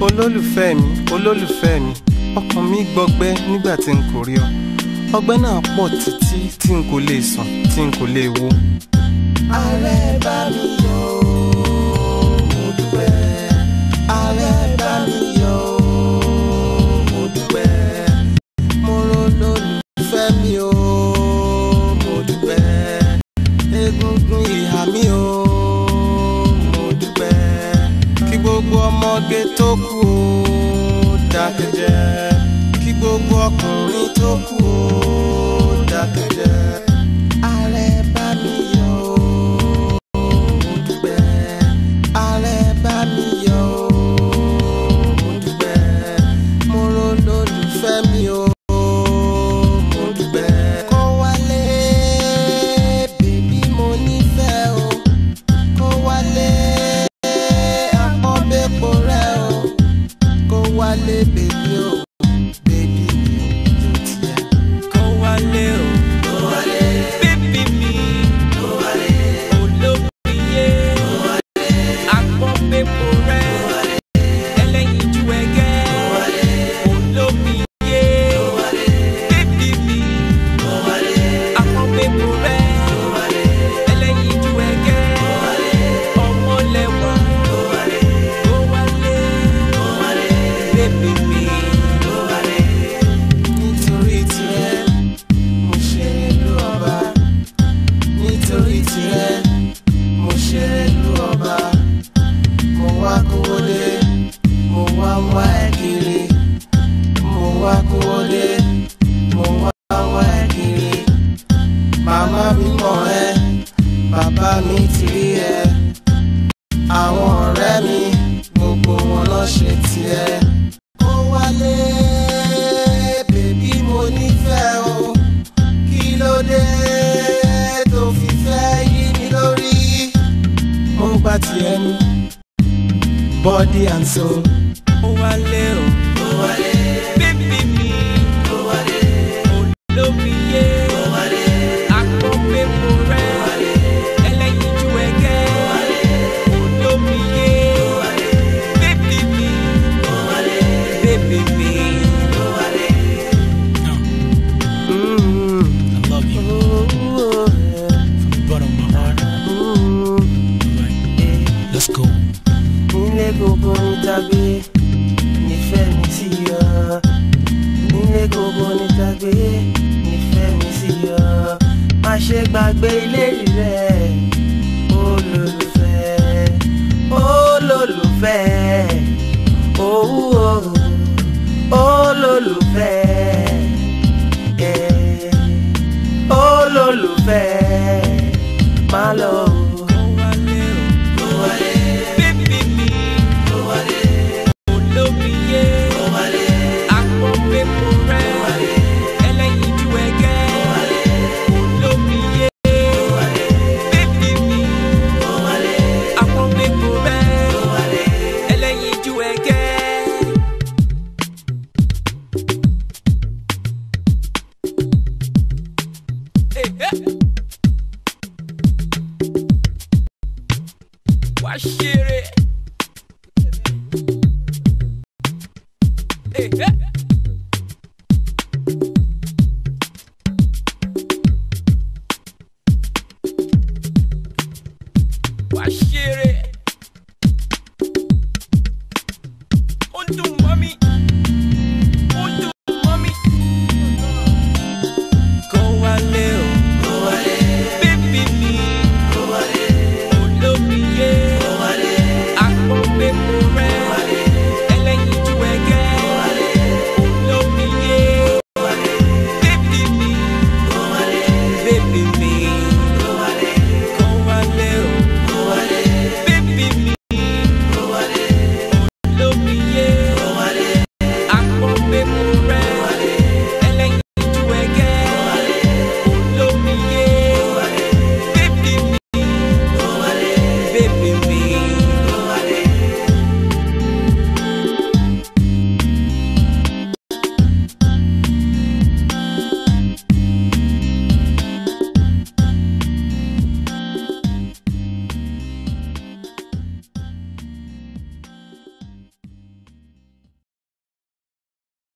olólùfẹ́ mi olólùfẹ́ mi ọkàn mi gbọgbẹ́ nígbà tí n kò rí ọ ọgbẹ́ náà pọ̀ títí tí n kò lè sùn tí n kò lè wo. ààrẹ bá mi yọ. gbogbo ọmọge tó kù ó dákẹ́ jẹ́ kí gbogbo ọkùnrin tó kù baby àwọn ọ̀rẹ́ mi gbogbo wọn lọ ṣe tiẹ̀. ó wálé bèbí mo nífẹ̀ẹ́ o kí ló dé tó fi fẹ́ yí mi lórí. mo gba tiẹ̀ ni body and soul. ó wálé o. school. nílé gbogbo ní tagbe nífẹ̀ẹ́ mi si ọ. nílé gbogbo ní tagbe nífẹ̀ẹ́ mi sí ọ. má ṣe gbàgbé ilé rẹ olólùfẹ́ olólùfẹ́ owó olólùfẹ́ olólùfẹ́ má lọ. Why Hey, hey. friend.